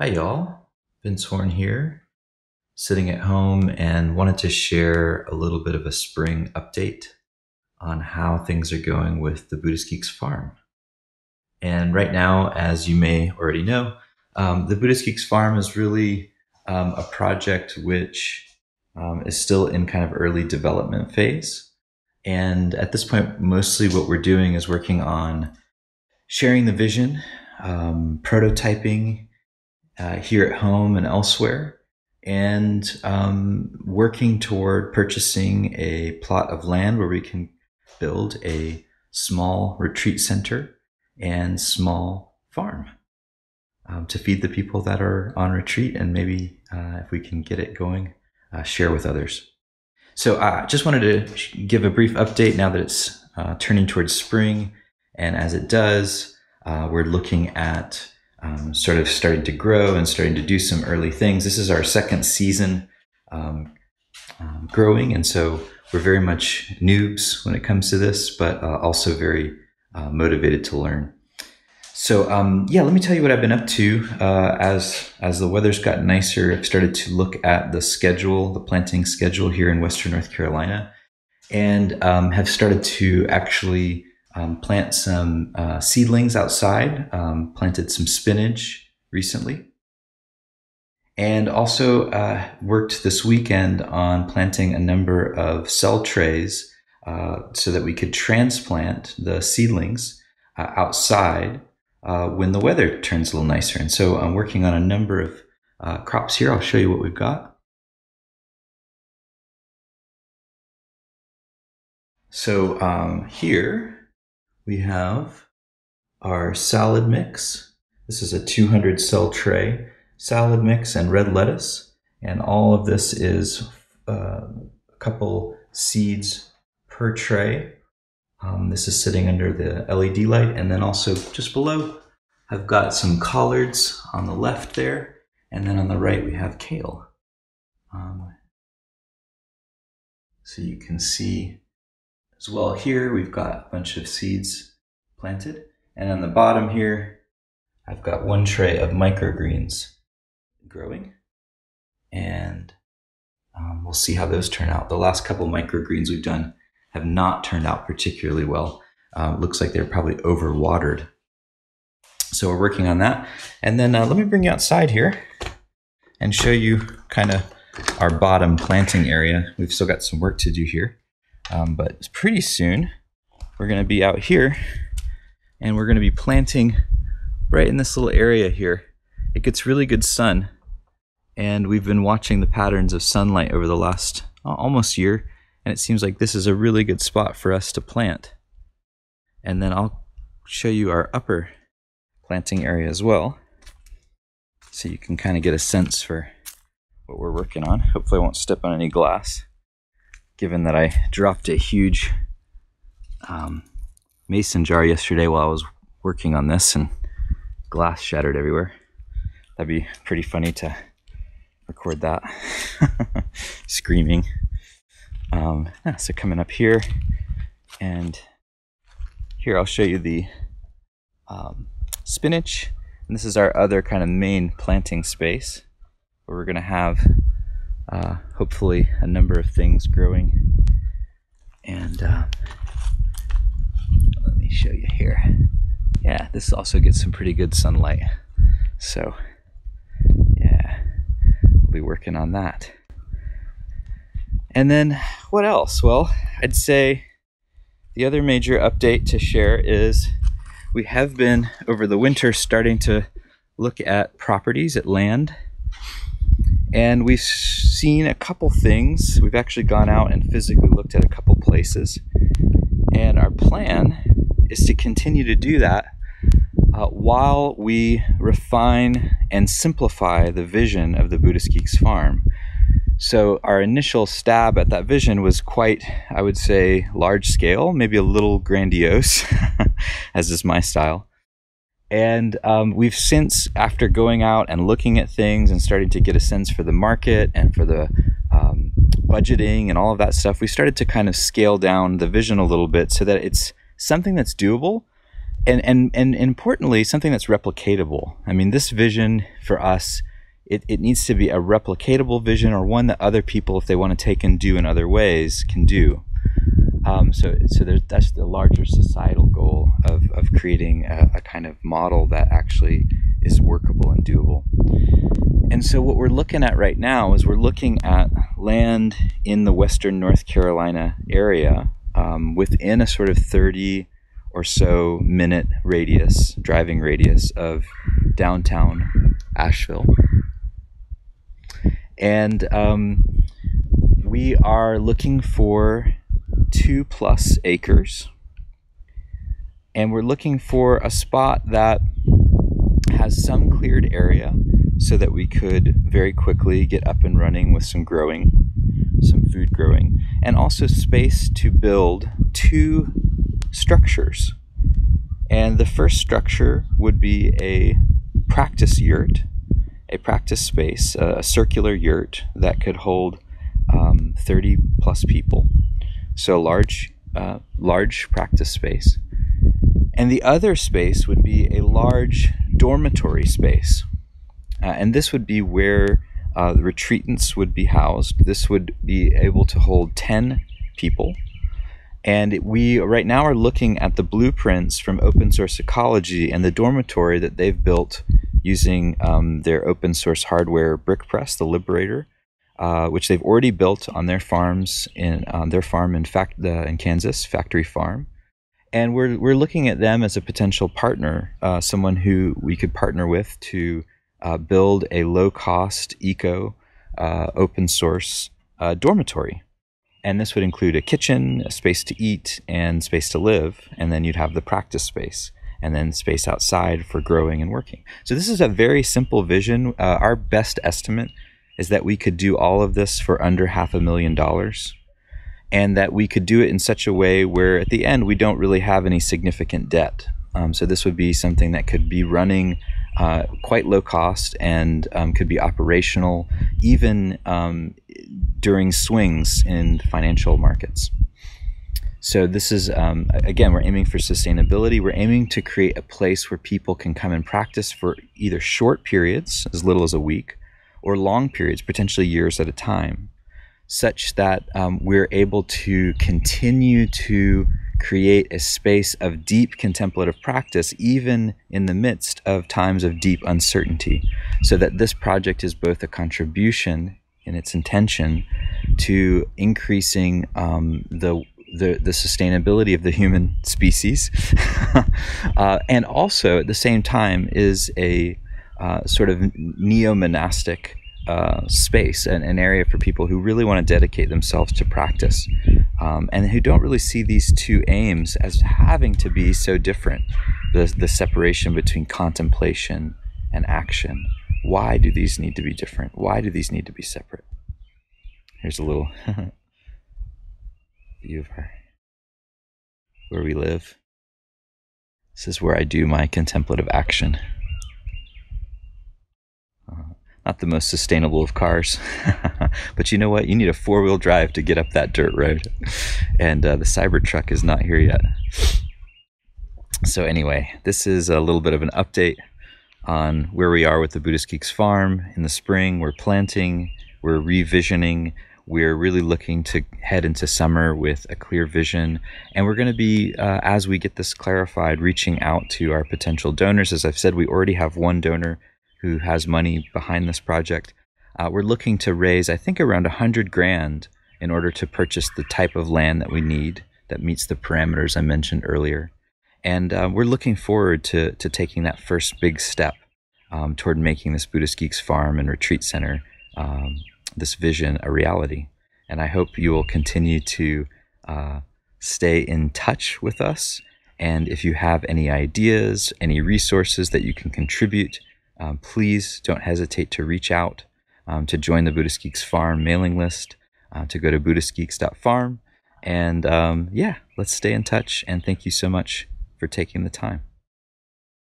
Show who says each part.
Speaker 1: Hi, y'all. Vince Horn here, sitting at home and wanted to share a little bit of a spring update on how things are going with the Buddhist Geeks farm. And right now, as you may already know, um, the Buddhist Geeks farm is really um, a project which um, is still in kind of early development phase. And at this point, mostly what we're doing is working on sharing the vision, um, prototyping, uh, here at home and elsewhere, and um, working toward purchasing a plot of land where we can build a small retreat center and small farm um, to feed the people that are on retreat, and maybe uh, if we can get it going, uh, share with others. So I uh, just wanted to give a brief update now that it's uh, turning towards spring, and as it does, uh, we're looking at um, sort of starting to grow and starting to do some early things. This is our second season um, um, growing, and so we're very much noobs when it comes to this, but uh, also very uh, motivated to learn. So um, yeah, let me tell you what I've been up to uh, as as the weather's gotten nicer. I've started to look at the schedule, the planting schedule here in Western North Carolina, and um, have started to actually um, plant some uh, seedlings outside, um, planted some spinach recently, and also uh, worked this weekend on planting a number of cell trays uh, so that we could transplant the seedlings uh, outside uh, when the weather turns a little nicer. And so I'm working on a number of uh, crops here. I'll show you what we've got. So um, here we have our salad mix. This is a 200 cell tray salad mix and red lettuce. And all of this is uh, a couple seeds per tray. Um, this is sitting under the LED light. And then also just below, I've got some collards on the left there. And then on the right, we have kale. Um, so you can see as well here, we've got a bunch of seeds planted. And on the bottom here, I've got one tray of microgreens growing. And um, we'll see how those turn out. The last couple microgreens we've done have not turned out particularly well. Uh, looks like they're probably overwatered. So we're working on that. And then uh, let me bring you outside here and show you kind of our bottom planting area. We've still got some work to do here. Um, but pretty soon we're going to be out here and we're going to be planting right in this little area here. It gets really good sun and we've been watching the patterns of sunlight over the last uh, almost year and it seems like this is a really good spot for us to plant. And then I'll show you our upper planting area as well so you can kind of get a sense for what we're working on. Hopefully I won't step on any glass given that I dropped a huge um, mason jar yesterday while I was working on this and glass shattered everywhere. That'd be pretty funny to record that. Screaming. Um, yeah, so coming up here and here I'll show you the um, spinach. And this is our other kind of main planting space where we're to have uh, hopefully a number of things growing. And uh, let me show you here. Yeah, this also gets some pretty good sunlight. So, yeah, we'll be working on that. And then what else? Well, I'd say the other major update to share is we have been over the winter starting to look at properties at land and we've seen a couple things. We've actually gone out and physically looked at a couple places. And our plan is to continue to do that uh, while we refine and simplify the vision of the Buddhist Geeks Farm. So, our initial stab at that vision was quite, I would say, large scale, maybe a little grandiose, as is my style. And um, we've since, after going out and looking at things and starting to get a sense for the market and for the um, budgeting and all of that stuff, we started to kind of scale down the vision a little bit so that it's something that's doable and, and, and importantly, something that's replicatable. I mean, this vision for us, it, it needs to be a replicatable vision or one that other people, if they want to take and do in other ways, can do. Um, so, so that's the larger societal goal of, of creating a, a kind of model that actually is workable and doable. And so, what we're looking at right now is we're looking at land in the western North Carolina area um, within a sort of 30 or so minute radius, driving radius of downtown Asheville. And um, we are looking for two plus acres. And we're looking for a spot that has some cleared area so that we could very quickly get up and running with some growing, some food growing, and also space to build two structures. And the first structure would be a practice yurt, a practice space, a circular yurt that could hold um, 30 plus people. So large, uh, large practice space. And the other space would be a large dormitory space. Uh, and this would be where uh, the retreatants would be housed. This would be able to hold 10 people. And we right now are looking at the blueprints from Open Source Ecology and the dormitory that they've built using um, their open source hardware brick press, the Liberator uh, which they've already built on their farms in on their farm in fact in Kansas, Factory Farm, and we're we're looking at them as a potential partner, uh, someone who we could partner with to uh, build a low cost, eco, uh, open source uh, dormitory. And this would include a kitchen, a space to eat, and space to live. And then you'd have the practice space, and then space outside for growing and working. So, this is a very simple vision. our best estimate is that we could do all of this for under half a million dollars and that we could do it in such a way where at the end we don't really have any significant debt. Um, so this would be something that could be running uh, quite low cost and um, could be operational even um, during swings in financial markets. So this is um, again, we're aiming for sustainability. We're aiming to create a place where people can come and practice for either short periods, as little as a week, or long periods, potentially years at a time, such that um, we're able to continue to create a space of deep contemplative practice, even in the midst of times of deep uncertainty. So that this project is both a contribution in its intention to increasing um, the the, the sustainability of the human species, uh, and also at the same time is a uh, sort of neo monastic uh, space, and an, area for people who really want to dedicate themselves to practice um, and who don't really see these two aims as having to be so different the, the separation between contemplation and action. Why do these need to be different? Why do these need to be separate? Here's a little view of her, where we live. This is where I do my contemplative action the most sustainable of cars. but you know what? You need a four wheel drive to get up that dirt road. And uh, the Cybertruck is not here yet. So, anyway, this is a little bit of an update on where we are with the Buddhist Geeks farm in the spring. We're planting, we're revisioning, we're really looking to head into summer with a clear vision. And we're going to be, uh, as we get this clarified, reaching out to our potential donors. As I've said, we already have one donor who has money behind this project. Uh, we're looking to raise, I think, around a hundred grand in order to purchase the type of land that we need that meets the parameters I mentioned earlier. And uh, we're looking forward to, to taking that first big step um, toward making this Buddhist Geeks Farm and Retreat Center, um, this vision, a reality. And I hope you will continue to uh, stay in touch with us. And if you have any ideas, any resources that you can contribute, um, please don't hesitate to reach out um, to join the Buddhist Geeks Farm mailing list, uh, to go to buddhistgeeks.farm. And um, yeah, let's stay in touch. And thank you so much for taking the time.